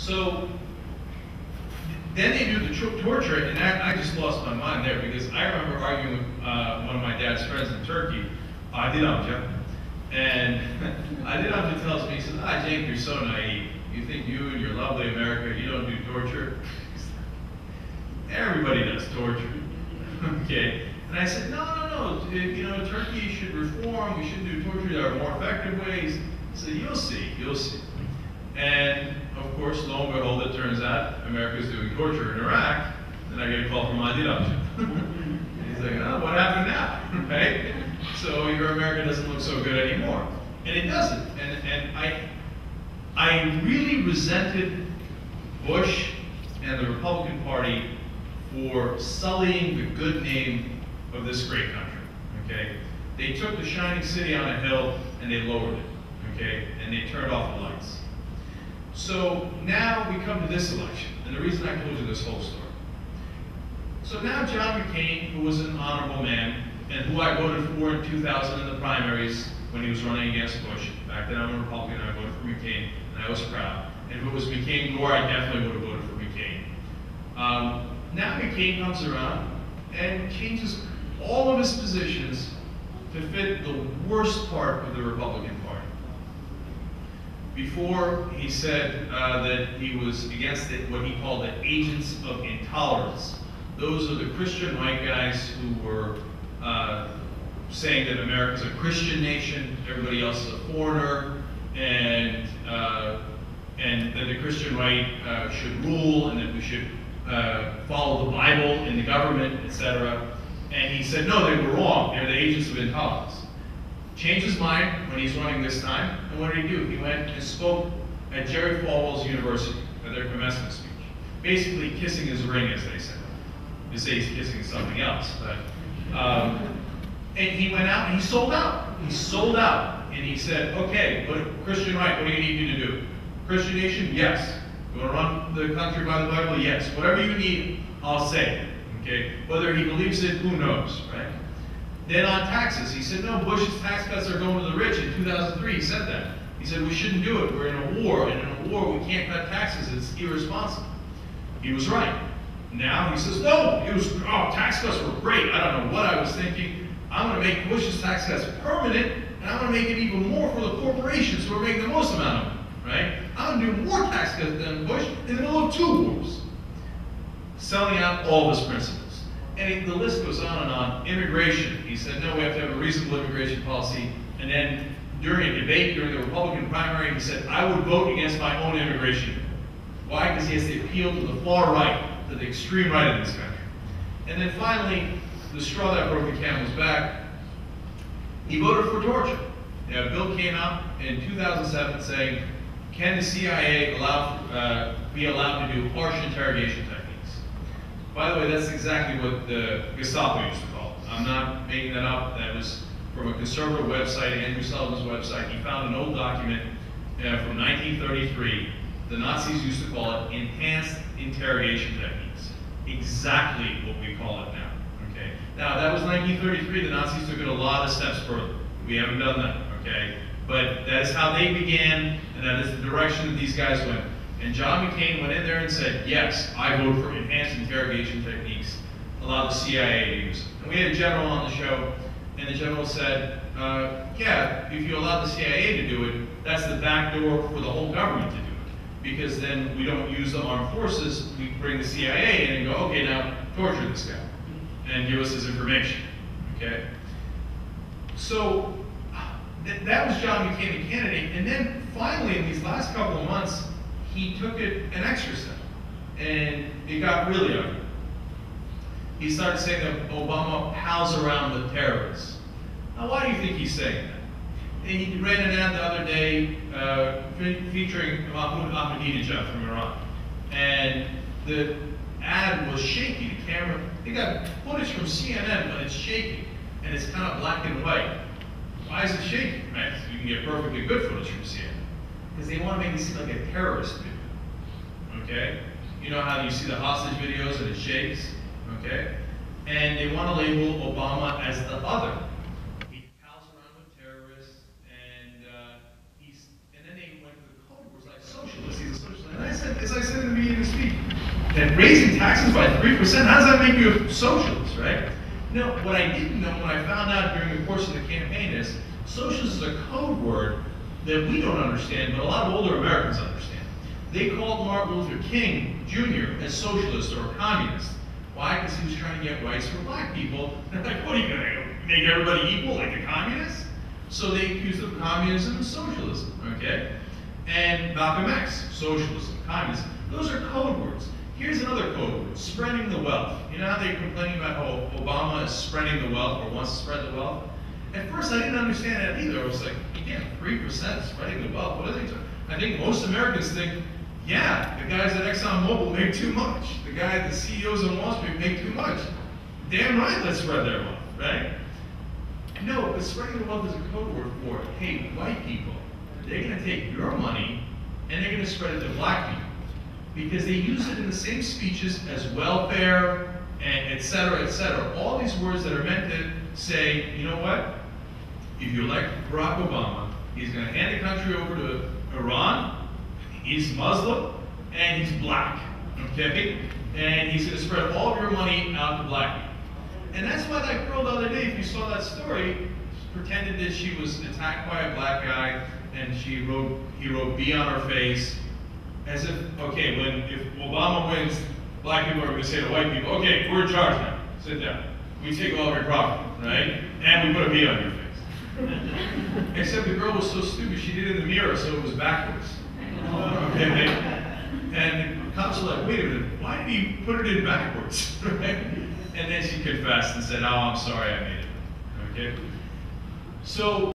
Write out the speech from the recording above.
So then they do the torture, and I, I just lost my mind there because I remember arguing with uh, one of my dad's friends in Turkey, Adil amca, and Adil amca tells me, he says, ah, Jake, you're so naive. You think you and your lovely America, you don't do torture? Everybody does torture. okay. And I said, no, no, no. You know, Turkey should reform. We shouldn't do torture. There are more effective ways. He said, you'll see, you'll see. And of course, lo and behold, it turns out America's doing torture in Iraq. Then I get a call from Adil Amca. He's like, oh, what happened now? right? So your America doesn't look so good anymore. And it doesn't. And, and I, I really resented Bush and the Republican Party for sullying the good name of this great country. Okay? They took the shining city on a hill and they lowered it. Okay? And they turned off the lights. So now we come to this election, and the reason I told you this whole story. So now John McCain, who was an honorable man, and who I voted for in 2000 in the primaries when he was running against Bush. Back then I'm a Republican, I voted for McCain, and I was proud. And if it was McCain Gore, I definitely would have voted for McCain. Um, now McCain comes around and changes all of his positions to fit the worst part of the Republican. Before, he said uh, that he was against the, what he called the agents of intolerance. Those are the Christian white guys who were uh, saying that America's a Christian nation, everybody else is a foreigner, and uh, and that the Christian right uh, should rule, and that we should uh, follow the Bible in the government, etc. And he said, no, they were wrong. They're the agents of intolerance. Changed his mind when he's running this time, and what did he do? He went and spoke at Jerry Falwell's University at their commencement speech, basically kissing his ring, as they say. They say he's kissing something else, but um, and he went out and he sold out. He sold out, and he said, "Okay, what Christian right? What do you need me to do? Christian nation? Yes. You want to run the country by the Bible? Yes. Whatever you need, I'll say. Okay. Whether he believes it, who knows, right? Then on taxes, he said, no, Bush's tax cuts are going to the rich. In 2003, he said that. He said, we shouldn't do it. We're in a war, and in a war, we can't cut taxes. It's irresponsible. He was right. Now he says, no, it was, oh, tax cuts were great. I don't know what I was thinking. I'm going to make Bush's tax cuts permanent, and I'm going to make it even more for the corporations who are making the most amount of money, right? I'm going to do more tax cuts than Bush in the middle of two wars. Selling out all of his principles. And he, the list goes on and on. Immigration, he said, no, we have to have a reasonable immigration policy. And then during a debate during the Republican primary, he said, I would vote against my own immigration. Why? Because he has to appeal to the far right, to the extreme right of this country. And then finally, the straw that broke the camel's back, he voted for torture. A bill came out in 2007 saying, can the CIA allow, uh, be allowed to do harsh interrogation techniques? By the way, that's exactly what the Gestapo used to call it. I'm not making that up. That was from a conservative website, Andrew Sullivan's website. He found an old document uh, from 1933. The Nazis used to call it enhanced interrogation techniques. Exactly what we call it now. Okay. Now that was 1933. The Nazis took it a lot of steps further. We haven't done that. Okay. But that's how they began, and that is the direction that these guys went. And John McCain went in there and said, yes, I vote for enhanced interrogation techniques, allow the CIA to use. And we had a general on the show, and the general said, uh, yeah, if you allow the CIA to do it, that's the back door for the whole government to do it. Because then we don't use the armed forces, we bring the CIA in and go, okay, now torture this guy and give us his information, okay? So th that was John McCain, the candidate, and then finally in these last couple of months, he took it an extra step, and it got really ugly. He started saying that Obama pals around with terrorists. Now, why do you think he's saying that? He ran an ad the other day uh, fe featuring Mahmoud Ahmadinejad from Iran, and the ad was shaky. The camera, they got footage from CNN, but it's shaky, and it's kind of black and white. Why is it shaky? Right? You can get perfectly good footage from CNN because they want to make it seem like a terrorist. Okay? You know how you see the hostage videos and it shakes? Okay? And they want to label Obama as the other. He pals around with terrorists, and uh, he's, and then they went to the code words like socialist. He's a socialist. And I said, it's like that raising taxes by three percent, how does that make you a socialist, right? No, what I didn't know when I found out during the course of the campaign is socialist is a code word that we don't understand, but a lot of older Americans understand. They called Martin Luther King Jr. a socialist or a communist. Why? Because he was trying to get rights for black people. They're like, what are you gonna make everybody equal like the communists? So they accused him of communism and socialism, okay? And Malcolm X, socialism, communism. Those are code words. Here's another code word, spreading the wealth. You know how they're complaining about how Obama is spreading the wealth or wants to spread the wealth? At first, I didn't understand that either. I was like, again, 3% spreading the wealth. What are they talking? I think most Americans think, yeah, the guys at ExxonMobil make too much. The guy, the CEOs on Wall Street make too much. Damn right, let's spread their wealth, right? No, but spreading the wealth is a code word for, hey, white people, they're gonna take your money and they're gonna spread it to black people. Because they use it in the same speeches as welfare and et cetera, et cetera. All these words that are meant to say, you know what? If you elect Barack Obama, he's gonna hand the country over to Iran, he's Muslim, and he's black, okay? And he's gonna spread all of your money out to black people. And that's why that girl the other day, if you saw that story, pretended that she was attacked by a black guy, and she wrote, he wrote B on her face, as if, okay, when, if Obama wins, black people are gonna say to white people, okay, we're in charge now, sit down. We take all of your property, right? And we put a B on your face. Except the girl was so stupid, she did it in the mirror, so it was backwards. Okay? And the cops were like, wait a minute, why did he put it in backwards? Right? And then she confessed and said, oh, I'm sorry I made it. Okay? So